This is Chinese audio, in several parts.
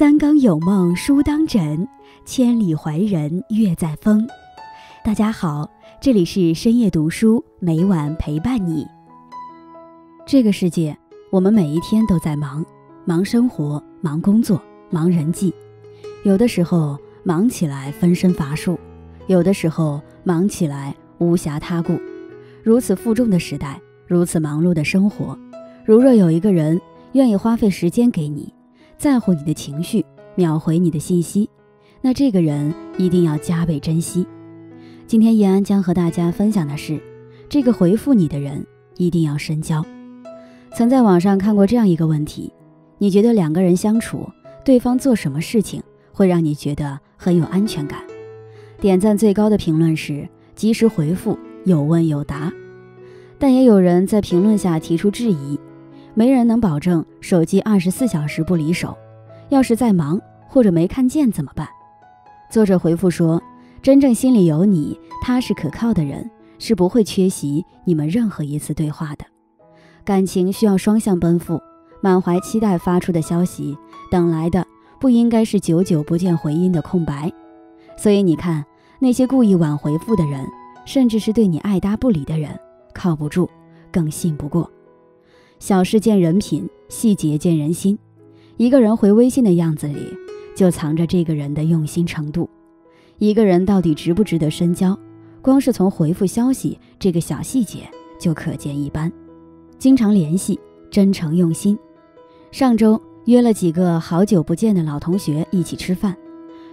三更有梦书当枕，千里怀人月在风。大家好，这里是深夜读书，每晚陪伴你。这个世界，我们每一天都在忙，忙生活，忙工作，忙人际。有的时候忙起来分身乏术，有的时候忙起来无暇他顾。如此负重的时代，如此忙碌的生活，如若有一个人愿意花费时间给你。在乎你的情绪，秒回你的信息，那这个人一定要加倍珍惜。今天叶安将和大家分享的是，这个回复你的人一定要深交。曾在网上看过这样一个问题：你觉得两个人相处，对方做什么事情会让你觉得很有安全感？点赞最高的评论是及时回复，有问有答。但也有人在评论下提出质疑。没人能保证手机二十四小时不离手，要是在忙或者没看见怎么办？作者回复说：“真正心里有你、踏实可靠的人，是不会缺席你们任何一次对话的。感情需要双向奔赴，满怀期待发出的消息，等来的不应该是久久不见回音的空白。所以你看，那些故意晚回复的人，甚至是对你爱搭不理的人，靠不住，更信不过。”小事见人品，细节见人心。一个人回微信的样子里，就藏着这个人的用心程度。一个人到底值不值得深交，光是从回复消息这个小细节就可见一斑。经常联系，真诚用心。上周约了几个好久不见的老同学一起吃饭，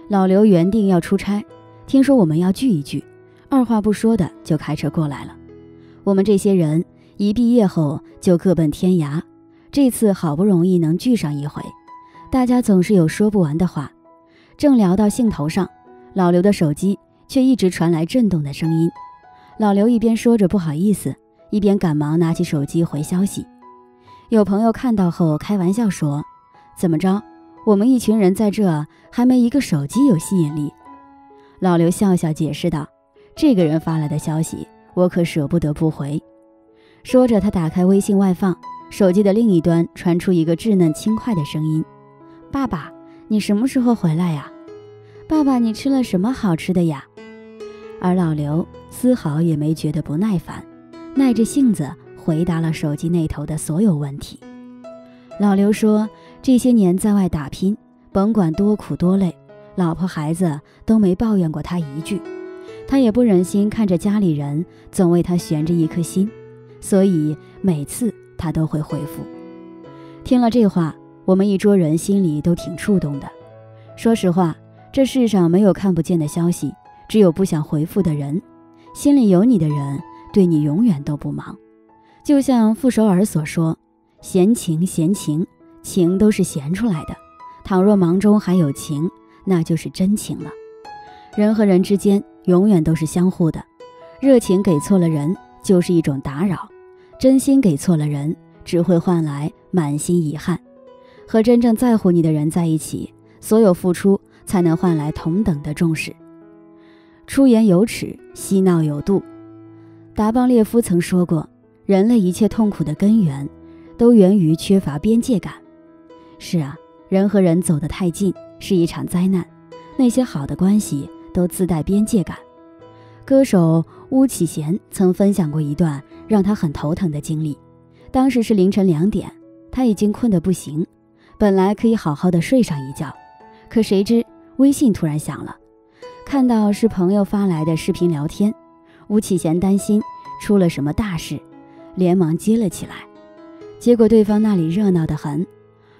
老刘原定要出差，听说我们要聚一聚，二话不说的就开车过来了。我们这些人。一毕业后就各奔天涯，这次好不容易能聚上一回，大家总是有说不完的话。正聊到兴头上，老刘的手机却一直传来震动的声音。老刘一边说着不好意思，一边赶忙拿起手机回消息。有朋友看到后开玩笑说：“怎么着，我们一群人在这还没一个手机有吸引力？”老刘笑笑解释道：“这个人发来的消息，我可舍不得不回。”说着，他打开微信外放，手机的另一端传出一个稚嫩轻快的声音：“爸爸，你什么时候回来呀？爸爸，你吃了什么好吃的呀？”而老刘丝毫也没觉得不耐烦，耐着性子回答了手机那头的所有问题。老刘说：“这些年在外打拼，甭管多苦多累，老婆孩子都没抱怨过他一句，他也不忍心看着家里人总为他悬着一颗心。”所以每次他都会回复。听了这话，我们一桌人心里都挺触动的。说实话，这世上没有看不见的消息，只有不想回复的人。心里有你的人，对你永远都不忙。就像傅首尔所说：“闲情，闲情，情都是闲出来的。倘若忙中还有情，那就是真情了。人和人之间永远都是相互的，热情给错了人。”就是一种打扰，真心给错了人，只会换来满心遗憾。和真正在乎你的人在一起，所有付出才能换来同等的重视。出言有尺，嬉闹有度。达邦列夫曾说过：“人类一切痛苦的根源，都源于缺乏边界感。”是啊，人和人走得太近是一场灾难。那些好的关系都自带边界感。歌手巫启贤曾分享过一段让他很头疼的经历。当时是凌晨两点，他已经困得不行，本来可以好好的睡上一觉，可谁知微信突然响了，看到是朋友发来的视频聊天，巫启贤担心出了什么大事，连忙接了起来。结果对方那里热闹得很，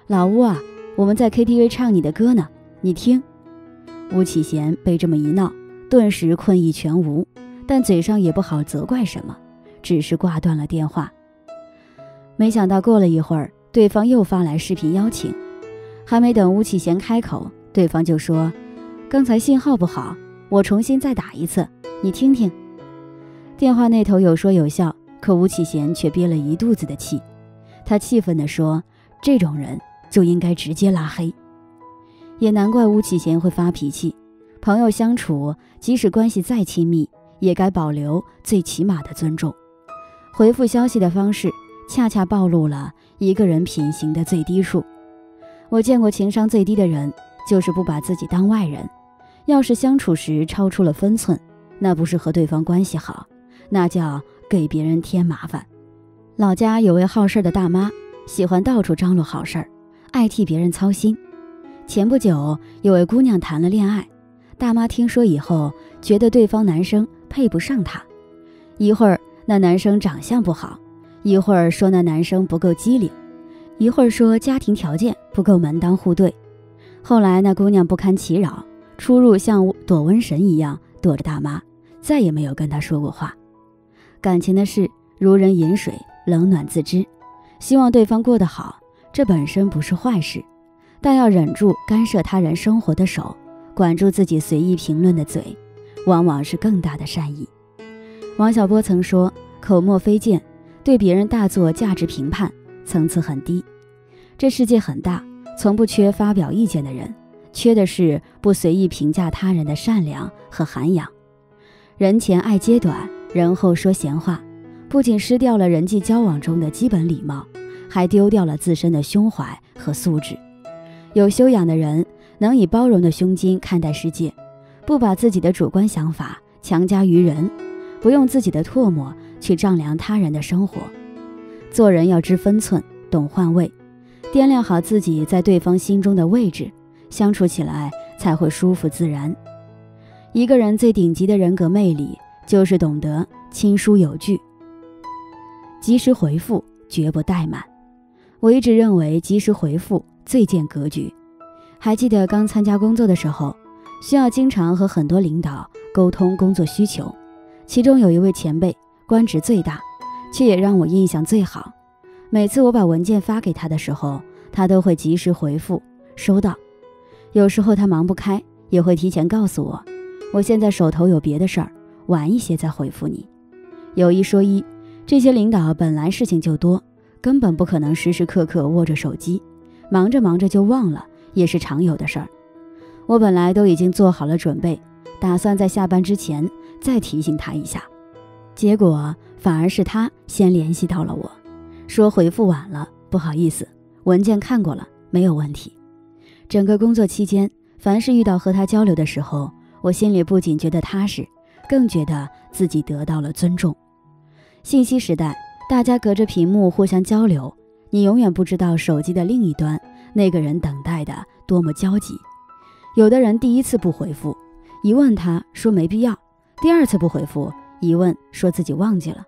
老巫啊，我们在 KTV 唱你的歌呢，你听。巫启贤被这么一闹。顿时困意全无，但嘴上也不好责怪什么，只是挂断了电话。没想到过了一会儿，对方又发来视频邀请，还没等吴启贤开口，对方就说：“刚才信号不好，我重新再打一次，你听听。”电话那头有说有笑，可吴启贤却憋了一肚子的气。他气愤地说：“这种人就应该直接拉黑。”也难怪吴启贤会发脾气。朋友相处，即使关系再亲密，也该保留最起码的尊重。回复消息的方式，恰恰暴露了一个人品行的最低处。我见过情商最低的人，就是不把自己当外人。要是相处时超出了分寸，那不是和对方关系好，那叫给别人添麻烦。老家有位好事儿的大妈，喜欢到处张罗好事儿，爱替别人操心。前不久，有位姑娘谈了恋爱，大妈听说以后，觉得对方男生配不上她。一会儿那男生长相不好，一会儿说那男生不够机灵，一会儿说家庭条件不够门当户对。后来那姑娘不堪其扰。出入像躲瘟神一样躲着大妈，再也没有跟他说过话。感情的事如人饮水，冷暖自知。希望对方过得好，这本身不是坏事，但要忍住干涉他人生活的手，管住自己随意评论的嘴，往往是更大的善意。王小波曾说：“口沫飞溅，对别人大做价值评判，层次很低。这世界很大，从不缺发表意见的人。”缺的是不随意评价他人的善良和涵养，人前爱揭短，人后说闲话，不仅失掉了人际交往中的基本礼貌，还丢掉了自身的胸怀和素质。有修养的人能以包容的胸襟看待世界，不把自己的主观想法强加于人，不用自己的唾沫去丈量他人的生活。做人要知分寸，懂换位，掂量好自己在对方心中的位置。相处起来才会舒服自然。一个人最顶级的人格魅力，就是懂得亲疏有据，及时回复，绝不怠慢。我一直认为及时回复最见格局。还记得刚参加工作的时候，需要经常和很多领导沟通工作需求，其中有一位前辈官职最大，却也让我印象最好。每次我把文件发给他的时候，他都会及时回复，收到。有时候他忙不开，也会提前告诉我，我现在手头有别的事儿，晚一些再回复你。有一说一，这些领导本来事情就多，根本不可能时时刻刻握着手机，忙着忙着就忘了，也是常有的事儿。我本来都已经做好了准备，打算在下班之前再提醒他一下，结果反而是他先联系到了我，说回复晚了，不好意思，文件看过了，没有问题。整个工作期间，凡是遇到和他交流的时候，我心里不仅觉得踏实，更觉得自己得到了尊重。信息时代，大家隔着屏幕互相交流，你永远不知道手机的另一端那个人等待的多么焦急。有的人第一次不回复，一问他说没必要；第二次不回复，一问说自己忘记了。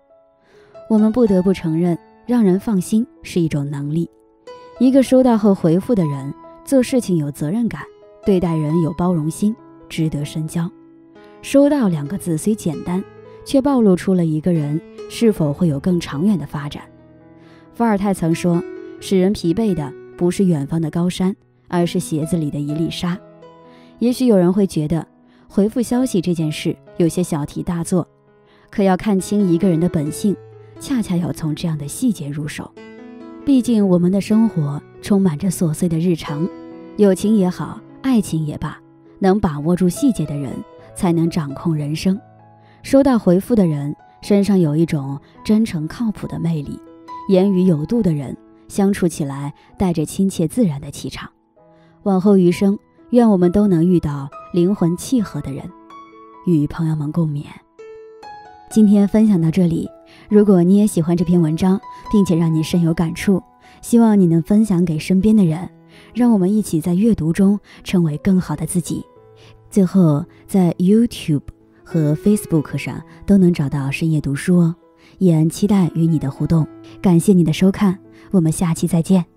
我们不得不承认，让人放心是一种能力。一个收到后回复的人。做事情有责任感，对待人有包容心，值得深交。收到两个字虽简单，却暴露出了一个人是否会有更长远的发展。伏尔泰曾说：“使人疲惫的不是远方的高山，而是鞋子里的一粒沙。”也许有人会觉得回复消息这件事有些小题大做，可要看清一个人的本性，恰恰要从这样的细节入手。毕竟我们的生活充满着琐碎的日常，友情也好，爱情也罢，能把握住细节的人，才能掌控人生。收到回复的人身上有一种真诚靠谱的魅力，言语有度的人相处起来带着亲切自然的气场。往后余生，愿我们都能遇到灵魂契合的人，与朋友们共勉。今天分享到这里。如果你也喜欢这篇文章，并且让你深有感触，希望你能分享给身边的人，让我们一起在阅读中成为更好的自己。最后，在 YouTube 和 Facebook 上都能找到深夜读书哦，也期待与你的互动。感谢你的收看，我们下期再见。